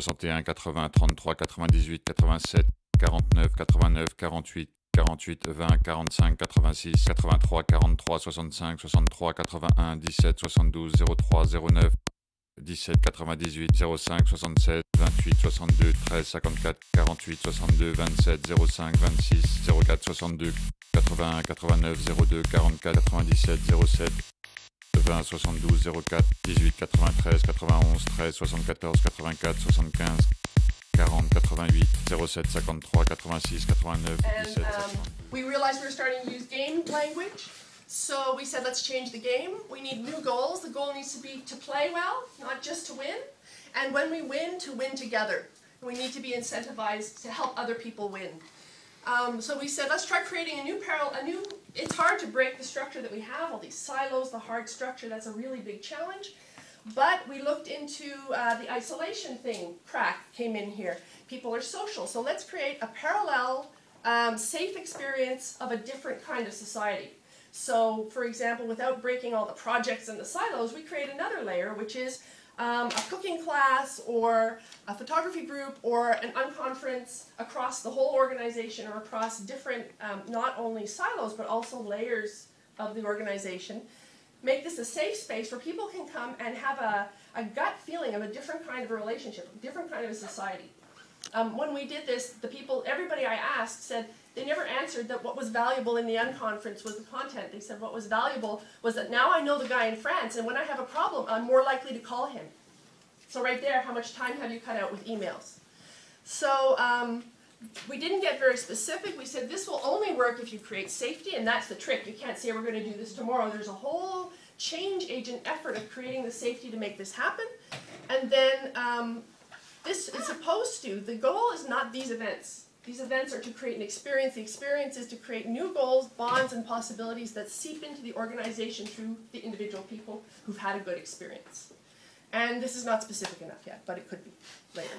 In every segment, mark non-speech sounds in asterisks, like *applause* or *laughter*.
61, 80, 33, 98, 87, 49, 89, 48, 48, 20, 45, 86, 83, 43, 65, 63, 81, 17, 72, 03, 09, 17, 98, 05, 76, 28, 62, 13, 54, 48, 62, 27, 05, 26, 04, 62, 81, 89, 02, 44, 97, 07, 20, 72, 04, 18, 93, 91, 13, 74, 84, 75, 40, 88, 07, 53, 86, 89, And 17, um, we realized we were starting to use game language, so we said let's change the game. We need new goals. The goal needs to be to play well, not just to win. And when we win, to win together. We need to be incentivized to help other people win. Um, so we said let's try creating a new parallel. A new. It's hard to break the structure that we have, all these silos, the hard structure. That's a really big challenge. But we looked into uh, the isolation thing. Crack came in here. People are social, so let's create a parallel, um, safe experience of a different kind of society. So, for example, without breaking all the projects and the silos, we create another layer, which is um, a cooking class or a photography group or an unconference across the whole organization or across different, um, not only silos, but also layers of the organization make this a safe space where people can come and have a, a gut feeling of a different kind of a relationship, a different kind of a society. Um, when we did this, the people, everybody I asked said they never answered that what was valuable in the unconference was the content. They said what was valuable was that now I know the guy in France, and when I have a problem, I'm more likely to call him. So right there, how much time have you cut out with emails? So um, we didn't get very specific. We said this will only work if you create safety, and that's the trick. You can't say we're going to do this tomorrow. There's a whole change agent effort of creating the safety to make this happen. And then um, this is supposed to, the goal is not these events. These events are to create an experience. The experience is to create new goals, bonds, and possibilities that seep into the organization through the individual people who've had a good experience. And this is not specific enough yet, but it could be later.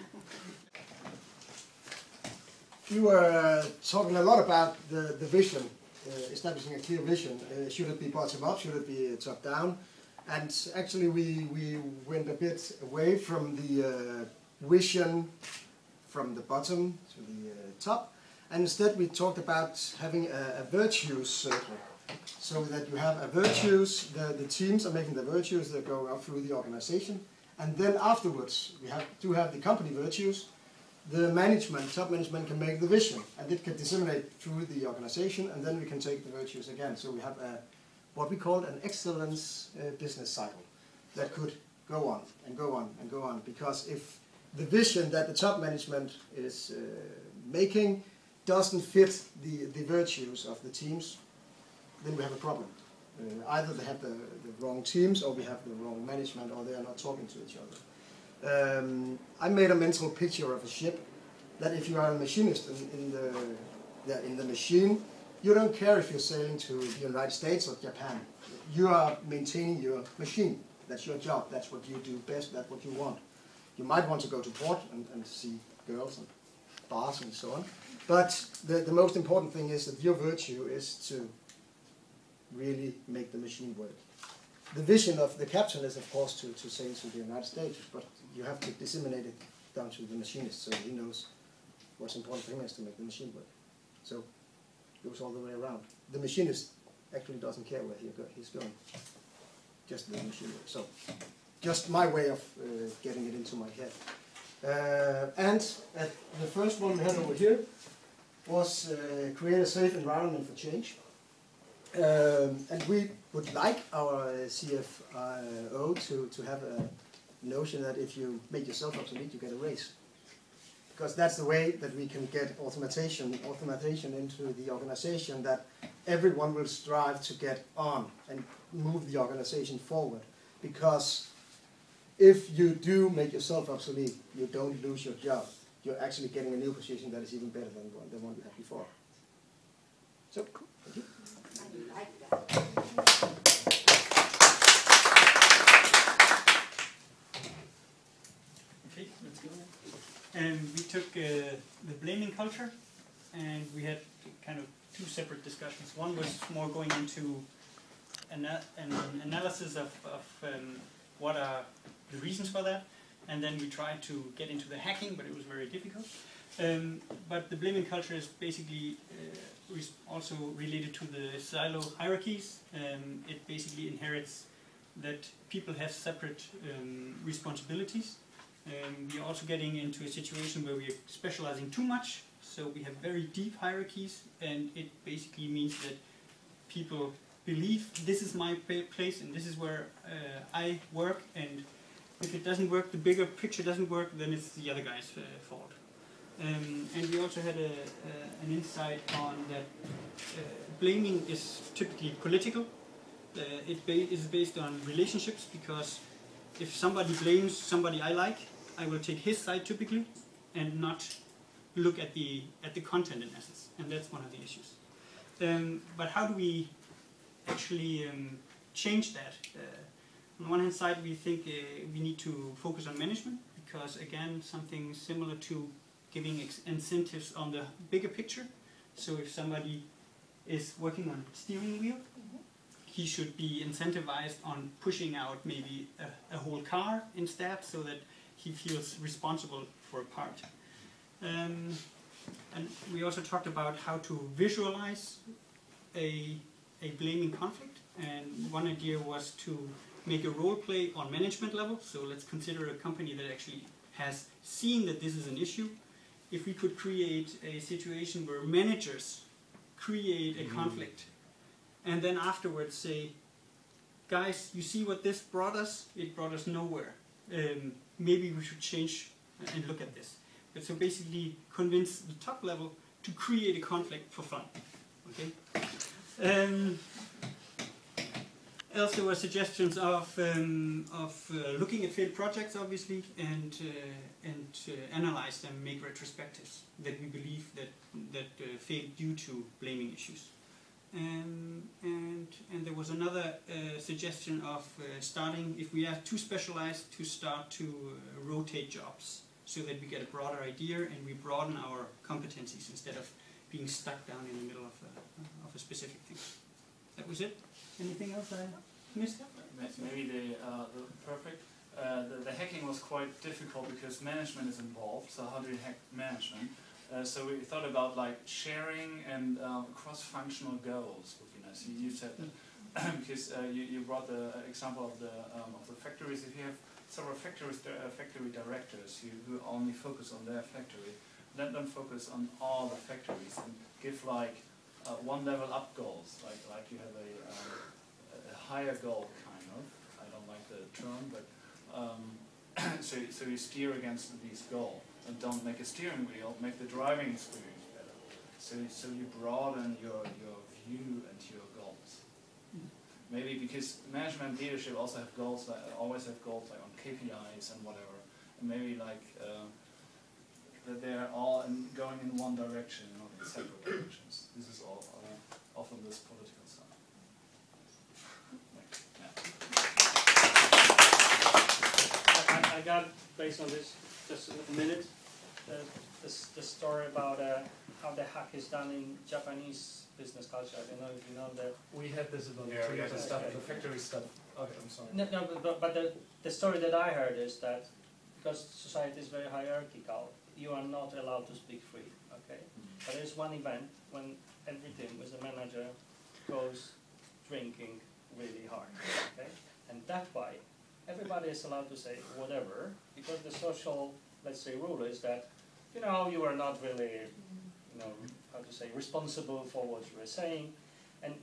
You were uh, talking a lot about the, the vision, uh, establishing a clear vision. Uh, should it be bottom up? Should it be top down? And actually, we, we went a bit away from the uh, vision from the bottom to the uh, top, and instead we talked about having a, a virtues circle. So that you have a virtues, the, the teams are making the virtues that go up through the organization, and then afterwards we have to have the company virtues, the management, top management can make the vision and it can disseminate through the organization and then we can take the virtues again. So we have a, what we call an excellence uh, business cycle that could go on and go on and go on because if the vision that the top management is uh, making doesn't fit the, the virtues of the teams, then we have a problem. Uh, either they have the, the wrong teams or we have the wrong management or they are not talking to each other. Um, I made a mental picture of a ship that if you are a machinist in, in the yeah, in the machine, you don't care if you're sailing to the United States or Japan. You are maintaining your machine. That's your job. That's what you do best. That's what you want. You might want to go to port and, and see girls and bars and so on. But the, the most important thing is that your virtue is to really make the machine work. The vision of the captain is, of course, to, to sail to the United States, but you have to disseminate it down to the machinist so he knows what's important for him is to make the machine work. So it goes all the way around. The machinist actually doesn't care where he go, he's going, just the machine work. So just my way of uh, getting it into my head. Uh, and at the first one we had over here was uh, create a safe environment for change. Um, and we would like our CFO to, to have a notion that if you make yourself obsolete, you get a raise. Because that's the way that we can get automation, automation into the organization that everyone will strive to get on and move the organization forward. Because if you do make yourself obsolete, you don't lose your job. You're actually getting a new position that is even better than the one, the one you had before. So, thank you. Okay, let's go. And we took uh, the blaming culture, and we had kind of two separate discussions. One was more going into an analysis of, of um, what are the reasons for that, and then we tried to get into the hacking, but it was very difficult. Um, but the blaming culture is basically uh, also related to the silo hierarchies. Um, it basically inherits that people have separate um, responsibilities. Um, we are also getting into a situation where we are specializing too much, so we have very deep hierarchies, and it basically means that people believe this is my place and this is where uh, I work, and if it doesn't work, the bigger picture doesn't work, then it's the other guy's uh, fault. Um, and we also had a, uh, an insight on that uh, blaming is typically political. Uh, it ba- is based on relationships because if somebody blames somebody I like, I will take his side typically and not look at the at the content in essence, and that's one of the issues. Um, but how do we actually um, change that? Uh, on one hand side, we think uh, we need to focus on management because again, something similar to giving incentives on the bigger picture. So if somebody is working on steering wheel, he should be incentivized on pushing out maybe a, a whole car instead, so that he feels responsible for a part. Um, and we also talked about how to visualize a, a blaming conflict. And one idea was to make a role play on management level. So let's consider a company that actually has seen that this is an issue. If we could create a situation where managers create a conflict and then afterwards say, guys, you see what this brought us? It brought us nowhere. Um, maybe we should change and look at this. But so basically convince the top level to create a conflict for fun. Okay. Um, else there were suggestions of um, of uh, looking at failed projects, obviously, and uh, and uh, analyze them, make retrospectives that we believe that that uh, failed due to blaming issues. Um, and and there was another uh, suggestion of uh, starting, if we are too specialized, to start to rotate jobs so that we get a broader idea and we broaden our competencies instead of being stuck down in the middle of a, of a specific thing. That was it. Anything else I missed? Maybe the, uh, the perfect. Uh, the, the hacking was quite difficult because management is involved. So how do you hack management? Uh, so we thought about like sharing and um, cross-functional goals would be nice. You, you said that *clears throat* because uh, you, you brought the example of the um, of the factories. If you have several factories, uh, factory directors who, who only focus on their factory, let them focus on all the factories and give like uh, one level up goals. Like like you have a, um, a higher goal kind of. I don't like the term, but um, *coughs* so so you steer against these goals and don't make a steering wheel, make the driving experience better. So, so you broaden your, your view and your goals. Maybe because management leadership also have goals, like, always have goals like on KPIs and whatever. And maybe like uh, that they're all in, going in one direction, in separate directions. This is all uh, often this political side. Yeah. I, I got, based on this, just a minute, the, the, the story about uh, how the hack is done in Japanese business culture. I don't know if you know that. We had this about Yeah, the yeah, the yeah. stuff, the factory stuff. Okay, I'm sorry. No, no, but- but, but the, the story that I heard is that because society is very hierarchical, you are not allowed to speak free, okay? But there's one event when everything with the manager goes drinking really hard, okay? And that why everybody is allowed to say whatever, because the social, let's say, rule is that, you know, you are not really, you know, how to say, responsible for what you are saying, and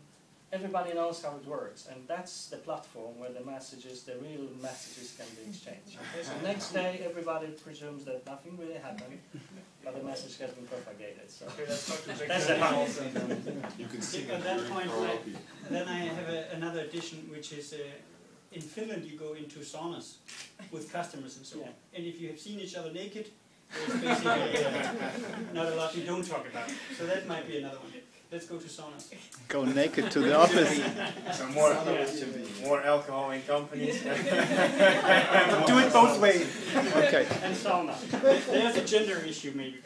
everybody knows how it works, and that's the platform where the messages, the real messages can be exchanged. *laughs* Okay? So next day, everybody presumes that nothing really happened, but the message has been propagated. So Okay, let's talk to Jack That's the Daniels hack. You can sing At that point, karaoke. Then I have a, another addition, which is uh, in Finland you go into saunas with customers and so on. And if you have seen each other naked, there's basically uh, *laughs* not a lot you don't talk about. So that might be another one. Let's go to saunas. Go naked to the office. *laughs* So more, *laughs* more alcohol in companies. *laughs* Do it both ways. Okay. and sauna. There's a gender issue maybe.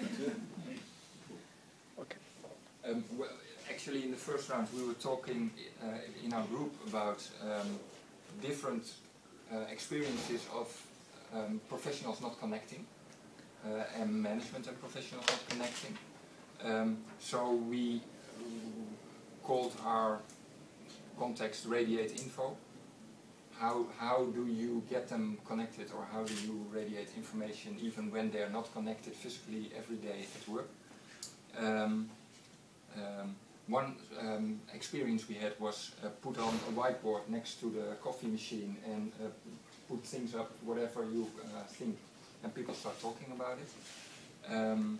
Um, well, actually, in the first round, we were talking uh, in our group about um, different uh, experiences of um, professionals not connecting uh, and management and professionals not connecting. Um, so we called our context radiate info. How, how do you get them connected or how do you radiate information even when they're not connected physically every day at work? Um, um, one um, experience we had was uh, put on a whiteboard next to the coffee machine and uh, put things up, whatever you uh, think, and people start talking about it. Um,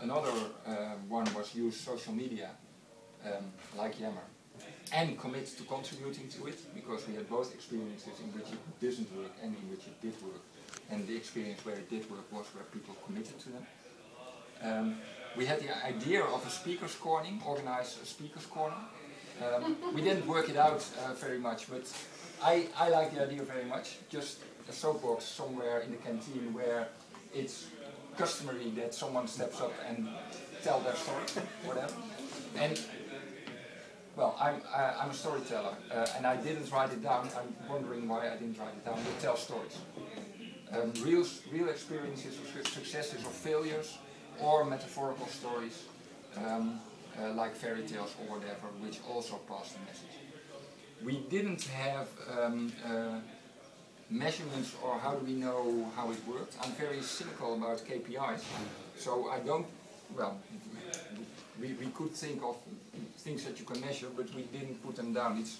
another uh, one was use social media, um, like Yammer, and commit to contributing to it, because we had both experiences in which it didn't work and in which it did work. And the experience where it did work was where people committed to them. Um, we had the idea of a speaker's corner, organize a speaker's corner. Um, we didn't work it out uh, very much, but I, I like the idea very much. Just a soapbox somewhere in the canteen where it's customary that someone steps up and tell their story, *laughs* whatever. And well, I'm, I, I'm a storyteller, uh, and I didn't write it down. I'm wondering why I didn't write it down. We tell stories. Um, real, real experiences successes or failures, or metaphorical stories, um, uh, like fairy tales or whatever, which also pass the message. We didn't have um, uh, measurements or how do we know how it worked. I'm very cynical about KPIs, so I don't, well, we, we could think of things that you can measure, but we didn't put them down. It's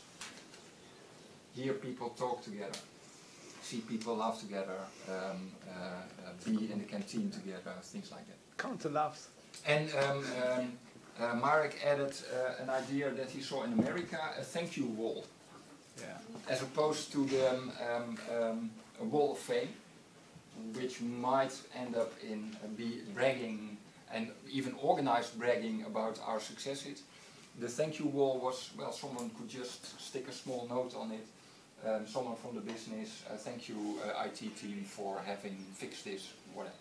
hear people talk together, see people laugh together, um, uh, be in the canteen together, things like that. Count the laughs. And um, um, uh, Marek added uh, an idea that he saw in America, a thank you wall. Yeah. As opposed to the um, um, um, wall of fame, which might end up in uh, be bragging and even organized bragging about our successes. The thank you wall was, well, someone could just stick a small note on it. Um, someone from the business, uh, thank you uh, IT team for having fixed this, whatever.